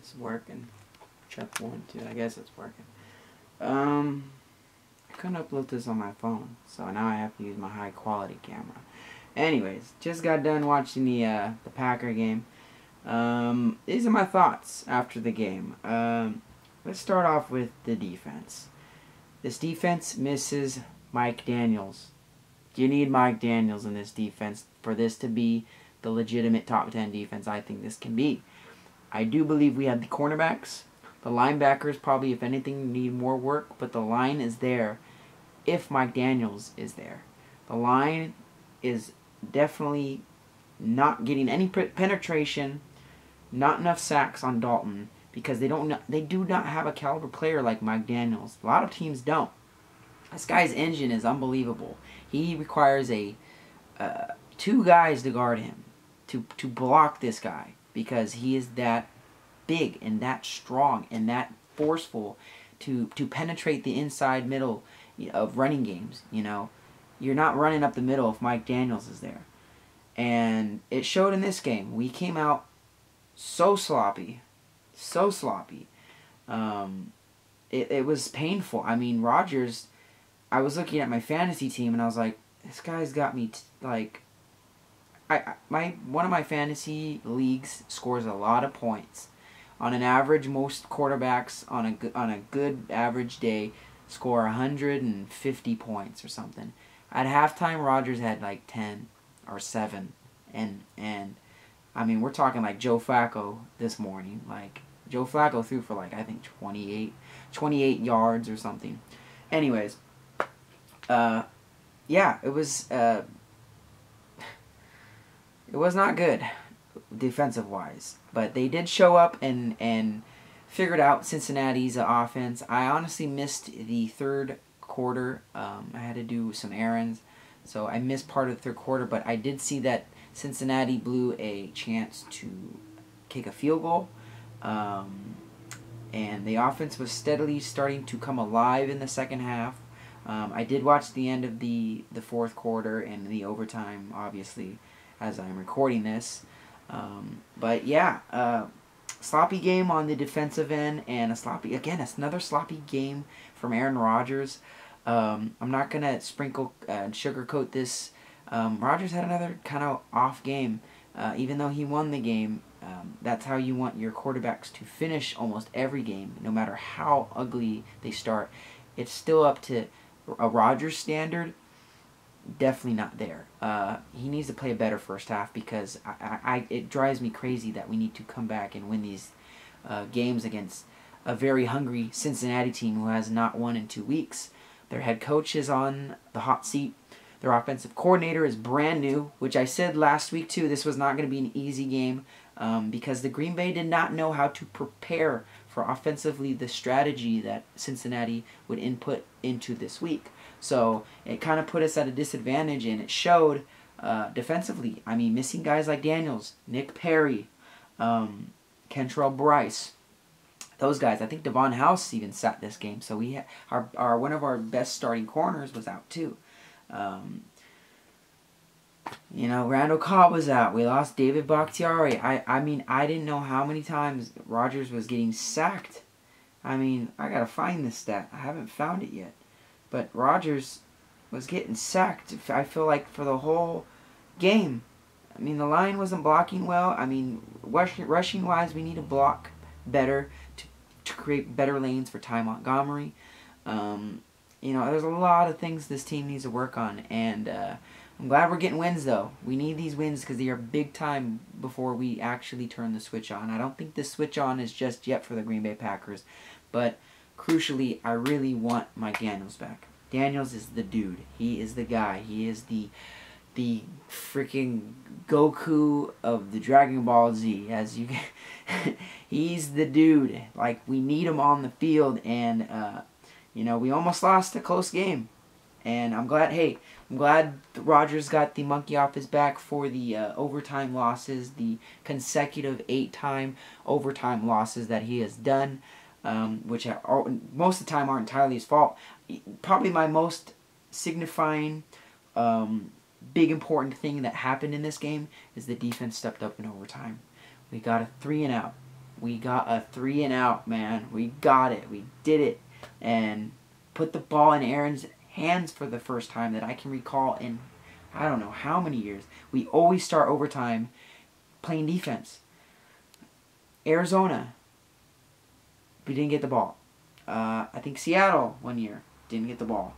It's working. Check one, two. I guess it's working. Um, I couldn't upload this on my phone, so now I have to use my high quality camera. Anyways, just got done watching the uh, the Packer game. Um, these are my thoughts after the game. Um, let's start off with the defense. This defense misses Mike Daniels. You need Mike Daniels in this defense for this to be the legitimate top 10 defense I think this can be. I do believe we have the cornerbacks. The linebackers probably, if anything, need more work, but the line is there if Mike Daniels is there. The line is definitely not getting any penetration, not enough sacks on Dalton because they don't they do not have a caliber player like Mike Daniels. A lot of teams don't. This guy's engine is unbelievable. He requires a uh, two guys to guard him to to block this guy because he is that big and that strong and that forceful to to penetrate the inside middle of running games. You know, you're not running up the middle if Mike Daniels is there, and it showed in this game. We came out so sloppy, so sloppy. Um, it it was painful. I mean, Rodgers. I was looking at my fantasy team and I was like, this guy's got me t- like I my one of my fantasy leagues scores a lot of points. On an average, most quarterbacks on a on a good average day score 150 points or something. At halftime, Rodgers had like 10 or 7, and and I mean we're talking like Joe Flacco this morning. Like Joe Flacco threw for like I think 28, 28 yards or something. Anyways, uh, yeah, it was. Uh, it was not good defensive wise, but they did show up and and figured out Cincinnati's offense. I honestly missed the third quarter. Um, I had to do some errands, so I missed part of the third quarter. But I did see that Cincinnati blew a chance to kick a field goal, um, and the offense was steadily starting to come alive in the second half. Um, I did watch the end of the the fourth quarter and the overtime, obviously as I'm recording this. Um, but yeah, uh, sloppy game on the defensive end, and a sloppy again. It's another sloppy game from Aaron Rodgers. Um, I'm not gonna sprinkle uh, sugarcoat this. Um, Rodgers had another kind of off game, uh, even though he won the game. Um, that's how you want your quarterbacks to finish almost every game, no matter how ugly they start. It's still up to a Rodgers standard, definitely not there. Uh, he needs to play a better first half because I, I, I, it drives me crazy that we need to come back and win these uh, games against a very hungry Cincinnati team who has not won in two weeks. Their head coach is on the hot seat. Their offensive coordinator is brand new, which I said last week too. This was not going to be an easy game um, because the Green Bay did not know how to prepare for offensively the strategy that Cincinnati would input into this week. So it kind of put us at a disadvantage, and it showed uh, defensively. I mean, missing guys like Daniels, Nick Perry, um, Kentrell Brice, those guys. I think Davon House even sat this game, so we our our one of our best starting corners was out too. Um, you know, Randall Cobb was out. We lost David Bakhtiari. I, I mean, I didn't know how many times Rodgers was getting sacked. I mean, I gotta find this stat. I haven't found it yet. But Rodgers was getting sacked, I feel like, for the whole game. I mean, the line wasn't blocking well. I mean, rushing, rushing wise, we need to block better to, to create better lanes for Ty Montgomery. Um, you know, there's a lot of things this team needs to work on, and uh, I'm glad we're getting wins though. We need these wins because they are big time before we actually turn the switch on. I don't think the switch on is just yet for the Green Bay Packers, but crucially, I really want Mike Daniels back. Daniels is the dude. He is the guy. He is the the freaking Goku of the Dragon Ball Z. As you, he's the dude. Like we need him on the field, and uh, you know we almost lost a close game, and I'm glad. Hey, I'm glad Rodgers got the monkey off his back for the uh, overtime losses, the consecutive eight-time overtime losses that he has done um, which are, most of the time aren't entirely his fault. Probably my most signifying, um, big important thing that happened in this game is the defense stepped up in overtime. We got a three and out. We got a three and out, man. We got it. We did it. And put the ball in Aaron's hands for the first time that I can recall in I don't know how many years. We always start overtime playing defense. Arizona, we didn't get the ball. Uh, I think Seattle one year didn't get the ball.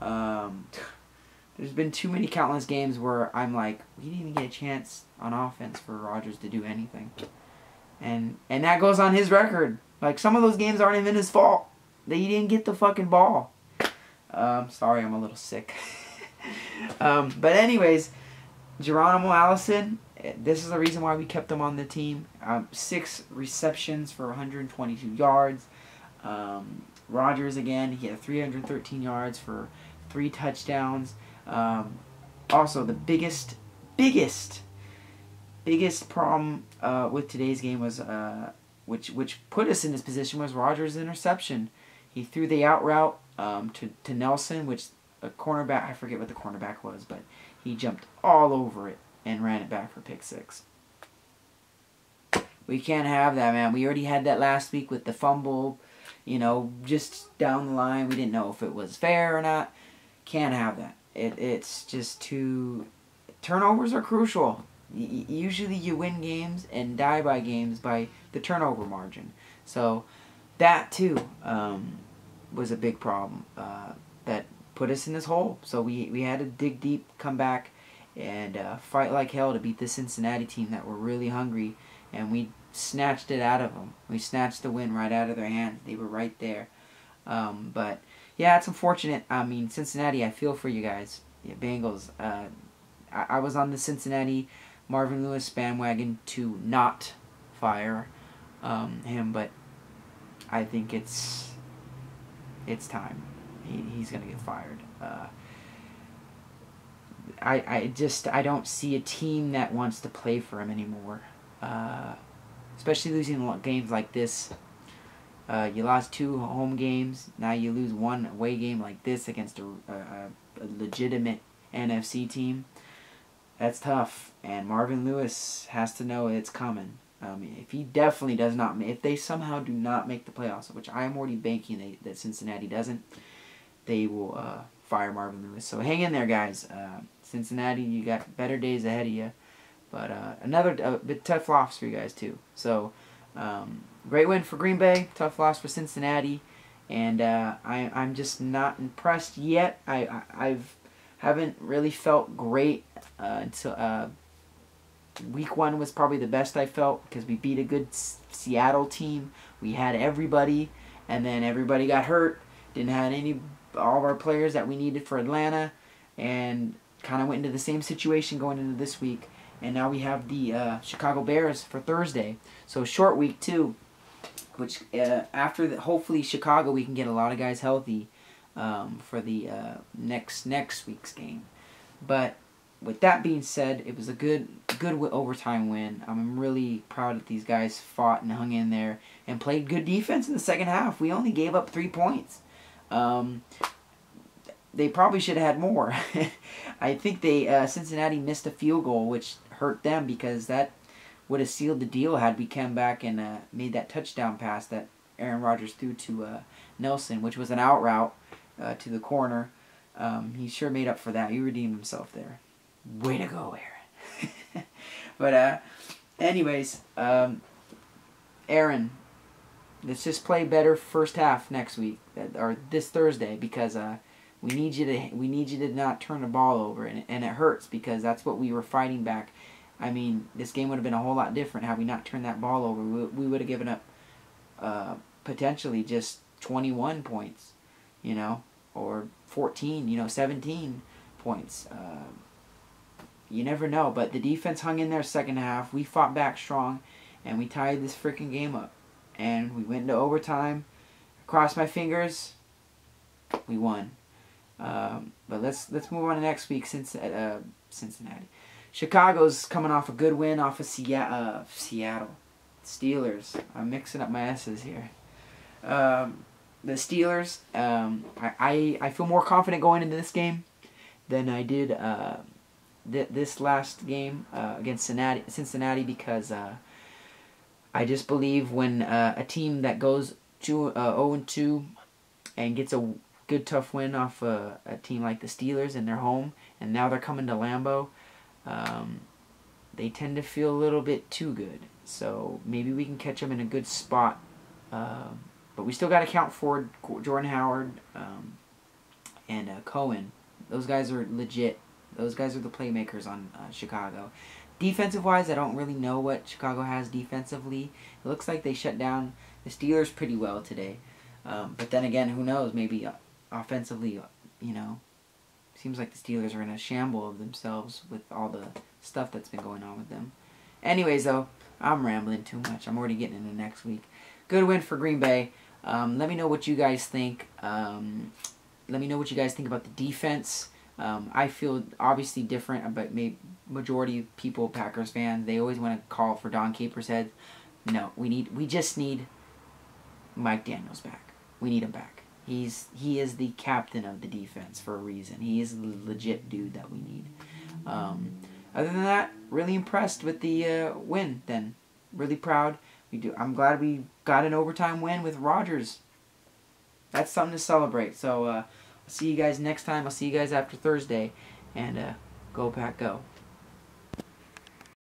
Um, there's been too many countless games where I'm like, we didn't even get a chance on offense for Rodgers to do anything, and and that goes on his record. Like some of those games aren't even his fault that he didn't get the fucking ball. Um, sorry, I'm a little sick. um, but anyways, Geronimo Allison. This is the reason why we kept him on the team. Um, six receptions for 122 yards. Um, Rodgers again, he had 313 yards for three touchdowns. Um, also, the biggest, biggest, biggest problem uh, with today's game was, uh, which which put us in this position, was Rodgers' interception. He threw the out route um, to to Nelson, which a cornerback I forget what the cornerback was, but he jumped all over it and ran it back for pick six. We can't have that, man. We already had that last week with the fumble. You know, just down the line, we didn't know if it was fair or not. Can't have that. It it's just too. Turnovers are crucial. Y- usually, you win games and die by games by the turnover margin. So, that too um, was a big problem uh, that put us in this hole. So we we had to dig deep, come back, and uh, fight like hell to beat the Cincinnati team that were really hungry, and we snatched it out of them. We snatched the win right out of their hands. They were right there. Um, but yeah, it's unfortunate. I mean, Cincinnati, I feel for you guys. Yeah, Bengals. Uh, I, I was on the Cincinnati Marvin Lewis bandwagon to not fire um, him, but I think it's it's time. He, he's gonna get fired. Uh, I I just I don't see a team that wants to play for him anymore. Uh, especially losing games like this. Uh, you lost two home games. Now you lose one away game like this against a, a, a legitimate NFC team. That's tough. And Marvin Lewis has to know it's coming. Um, if he definitely does not, if they somehow do not make the playoffs, which I am already banking they, that Cincinnati doesn't, they will uh, fire Marvin Lewis. So hang in there, guys. Uh, Cincinnati, you got better days ahead of you. But uh, another uh, bit tough loss for you guys too. So um, great win for Green Bay, tough loss for Cincinnati, and uh, I I'm just not impressed yet. I, I I've haven't really felt great uh, until uh, week one was probably the best I felt because we beat a good S- Seattle team. We had everybody, and then everybody got hurt. Didn't have any all of our players that we needed for Atlanta, and kind of went into the same situation going into this week and now we have the uh, Chicago Bears for Thursday. So short week too, which uh, after the, hopefully Chicago we can get a lot of guys healthy um, for the uh, next next week's game. But with that being said, it was a good good overtime win. I'm really proud that these guys fought and hung in there and played good defense in the second half. We only gave up three points. Um, they probably should have had more. I think they uh, Cincinnati missed a field goal, which hurt them because that would have sealed the deal had we come back and uh, made that touchdown pass that Aaron Rodgers threw to uh, Nelson, which was an out route uh, to the corner. Um, he sure made up for that. He redeemed himself there. Way to go, Aaron. but uh, anyways, um, Aaron, let's just play better first half next week or this Thursday because uh, we need you to we need you to not turn the ball over and, and it hurts because that's what we were fighting back I mean, this game would have been a whole lot different had we not turned that ball over. We, we would have given up uh, potentially just 21 points, you know, or 14, you know, 17 points. Uh, you never know. But the defense hung in there second half. We fought back strong, and we tied this freaking game up. And we went into overtime. Cross my fingers. We won. Um, but let's let's move on to next week since uh, Cincinnati. Chicago's coming off a good win off of Seattle. Uh, Seattle. Steelers. I'm mixing up my S's here. Um, the Steelers. Um, I, I, I feel more confident going into this game than I did uh, th- this last game uh, against Cincinnati, Cincinnati because uh, I just believe when uh, a team that goes to uh, 0 and 2 and gets a good tough win off a, a team like the Steelers in their home, and now they're coming to Lambeau, um, they tend to feel a little bit too good. So maybe we can catch them in a good spot. Uh, but we still got to count for Jordan Howard um, and uh, Cohen. Those guys are legit. Those guys are the playmakers on uh, Chicago. Defensive wise, I don't really know what Chicago has defensively. It looks like they shut down the Steelers pretty well today. Um, but then again, who knows? Maybe uh, offensively, uh, you know, seems like the Steelers are in a shamble of themselves with all the stuff that's been going on with them. Anyways, though, I'm rambling too much. I'm already getting into next week. Good win for Green Bay. Um, let me know what you guys think. Um, let me know what you guys think about the defense. Um, I feel obviously different, but maybe majority of people, Packers fan, they always want to call for Dom Capers head. No, we need we just need Mike Daniels back. We need him back. He's he is the captain of the defense for a reason. He is the legit dude that we need. Um, other than that, really impressed with the uh, win. Then, really proud. We do. I'm glad we got an overtime win with Rodgers. That's something to celebrate. So, uh, see you guys next time. I'll see you guys after Thursday, and uh, go pack go.